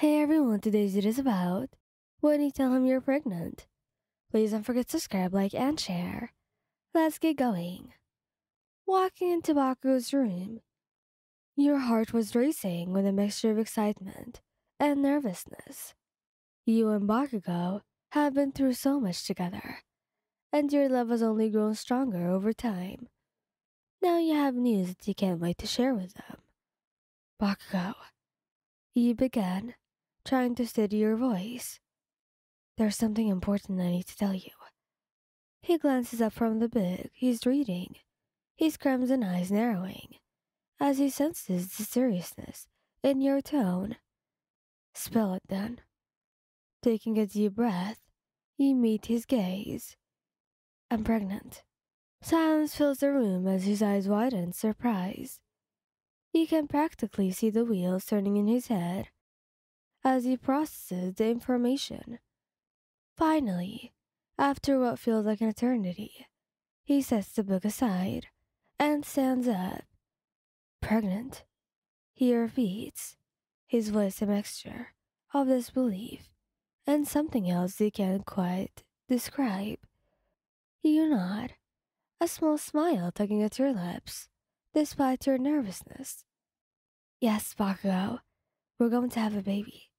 Hey everyone, today's it is about when you tell him you're pregnant. Please don't forget to subscribe, like, and share. Let's get going. Walking into Bakugo's room, your heart was racing with a mixture of excitement and nervousness. You and Bakugo have been through so much together, and your love has only grown stronger over time. Now you have news that you can't wait to share with them. Bakugo, you began trying to steady your voice. There's something important I need to tell you. He glances up from the book he's reading, his crimson eyes narrowing, as he senses the seriousness in your tone. Spell it then. Taking a deep breath, you meet his gaze. I'm pregnant. Silence fills the room as his eyes widen in surprise. He can practically see the wheels turning in his head as he processes the information. Finally, after what feels like an eternity, he sets the book aside and stands up. Pregnant, he repeats, his voice a mixture of disbelief and something else he can't quite describe. You nod, a small smile tugging at your lips, despite your nervousness. Yes, Bakugo, we're going to have a baby.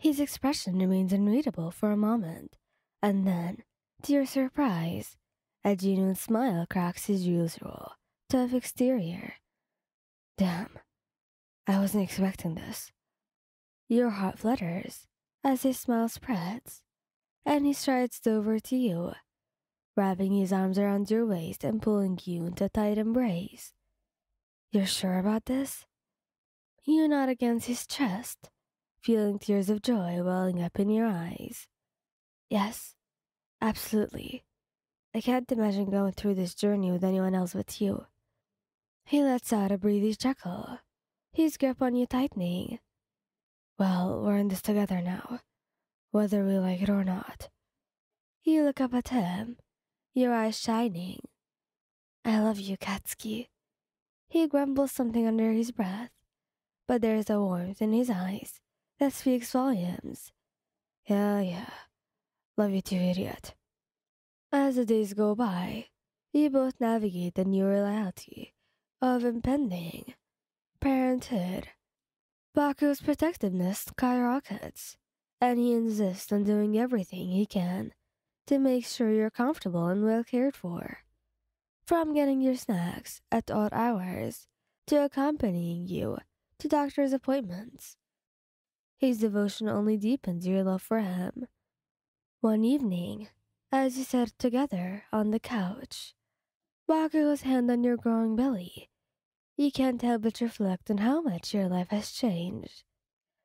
His expression remains unreadable for a moment, and then, to your surprise, a genuine smile cracks his usual, tough exterior. Damn, I wasn't expecting this. Your heart flutters as his smile spreads, and he strides over to you, wrapping his arms around your waist and pulling you into a tight embrace. You're sure about this? You nod against his chest feeling tears of joy welling up in your eyes. Yes, absolutely. I can't imagine going through this journey with anyone else but you. He lets out a breathy chuckle, his grip on you tightening. Well, we're in this together now, whether we like it or not. You look up at him, your eyes shining. I love you, Katsuki. He grumbles something under his breath, but there is a warmth in his eyes that speaks volumes. Yeah, yeah. Love you too, idiot. As the days go by, you both navigate the new reality of impending parenthood. Baku's protectiveness skyrockets, and he insists on doing everything he can to make sure you're comfortable and well cared for. From getting your snacks at odd hours to accompanying you to doctor's appointments his devotion only deepens your love for him. One evening, as you sat together on the couch, Bakugo's hand on your growing belly, you can't help but reflect on how much your life has changed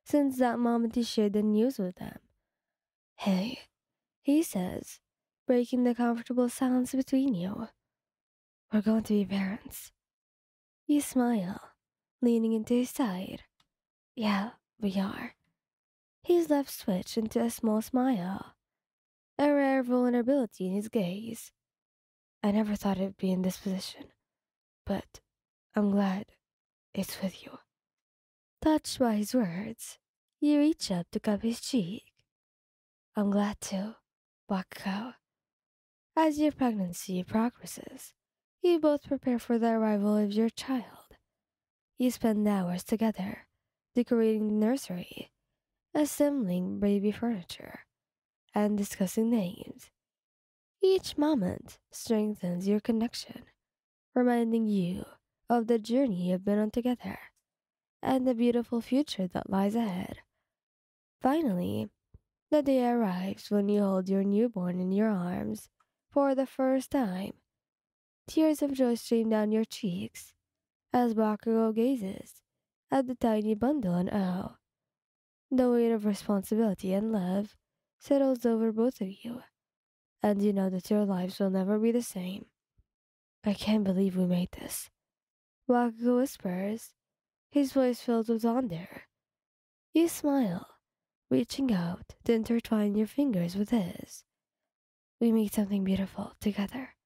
since that moment you shared the news with them. Hey, he says, breaking the comfortable silence between you. We're going to be parents. You smile, leaning into his side. Yeah, we are. His lips switch into a small smile, a rare vulnerability in his gaze. I never thought I'd be in this position, but I'm glad it's with you. Touched by his words, you reach up to cup his cheek. I'm glad to, Bakugo. As your pregnancy progresses, you both prepare for the arrival of your child. You spend hours together, decorating the nursery assembling baby furniture, and discussing names. Each moment strengthens your connection, reminding you of the journey you've been on together and the beautiful future that lies ahead. Finally, the day arrives when you hold your newborn in your arms for the first time. Tears of joy stream down your cheeks as Bakugo gazes at the tiny bundle in awe. The weight of responsibility and love settles over both of you, and you know that your lives will never be the same. I can't believe we made this. Bakugo whispers, his voice filled with wonder. You smile, reaching out to intertwine your fingers with his. We make something beautiful together.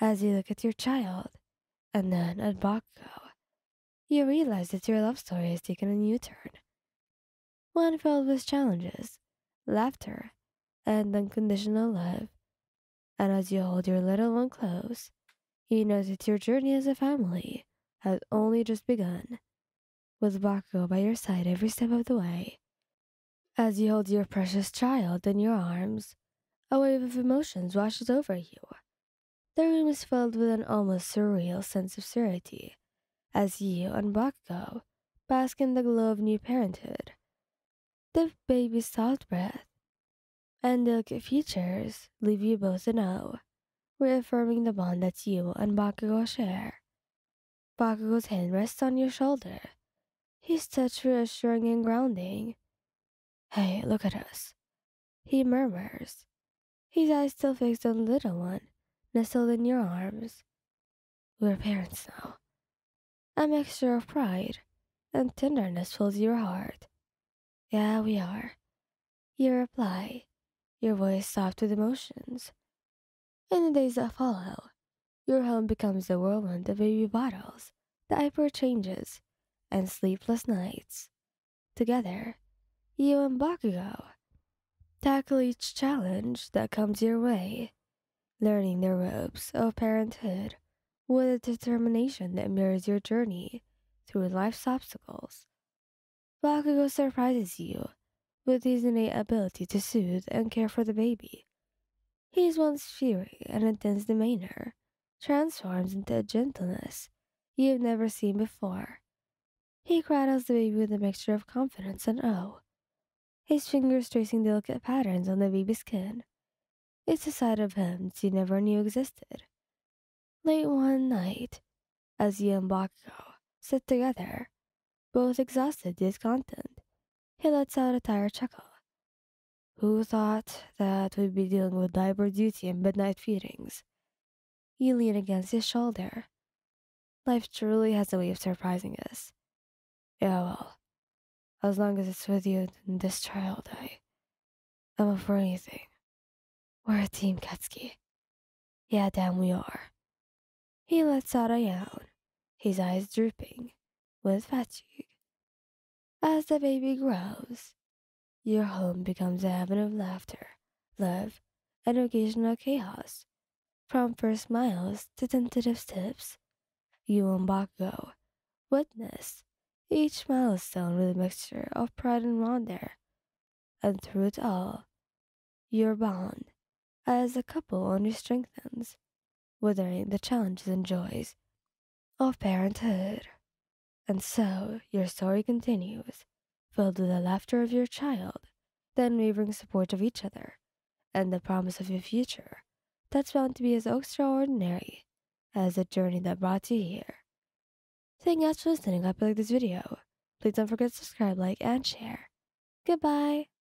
As you look at your child, and then at Bakugo, you realize that your love story has taken a new turn. One filled with challenges, laughter, and unconditional love. And as you hold your little one close, you know that your journey as a family has only just begun, with Bakugo by your side every step of the way. As you hold your precious child in your arms, a wave of emotions washes over you. The room is filled with an almost surreal sense of serenity as you and Bakugo bask in the glow of new parenthood. The baby's soft breath and delicate features leave you both in awe, reaffirming the bond that you and Bakugo share. Bakugo's hand rests on your shoulder, his touch reassuring and grounding. Hey, look at us, he murmurs, his eyes still fixed on the little one nestled in your arms. We're parents now. A mixture of pride and tenderness fills your heart. Yeah, we are. You reply, your voice soft with emotions. In the days that follow, your home becomes a whirlwind of baby bottles, diaper changes, and sleepless nights. Together, you and Bakugo tackle each challenge that comes your way, learning the ropes of parenthood with a determination that mirrors your journey through life's obstacles. Bakugo surprises you with his innate ability to soothe and care for the baby. His once fiery and intense demeanor transforms into a gentleness you've never seen before. He cradles the baby with a mixture of confidence and awe, his fingers tracing delicate patterns on the baby's skin. It's a side of him you never knew existed. Late one night, as you and Bakugo sit together, both exhausted discontent, he lets out a tired chuckle. Who thought that we'd be dealing with diaper duty and midnight feedings? You lean against his shoulder. Life truly has a way of surprising us. Yeah, well, as long as it's with you and this child, I, I'm up for anything. We're a team, Katsuki. Yeah, damn, we are. He lets out a yawn, his eyes drooping with fatigue. As the baby grows, your home becomes a heaven of laughter, love, and occasional chaos. From first smiles to tentative steps, you and Bakugo witness each milestone with a mixture of pride and wonder. And through it all, your bond as a couple only strengthens weathering the challenges and joys of parenthood. And so your story continues, filled with the laughter of your child, the unwavering support of each other, and the promise of a future that's bound to be as extraordinary as the journey that brought you here. Thank you guys for listening. I hope you like this video. Please don't forget to subscribe, like, and share. Goodbye.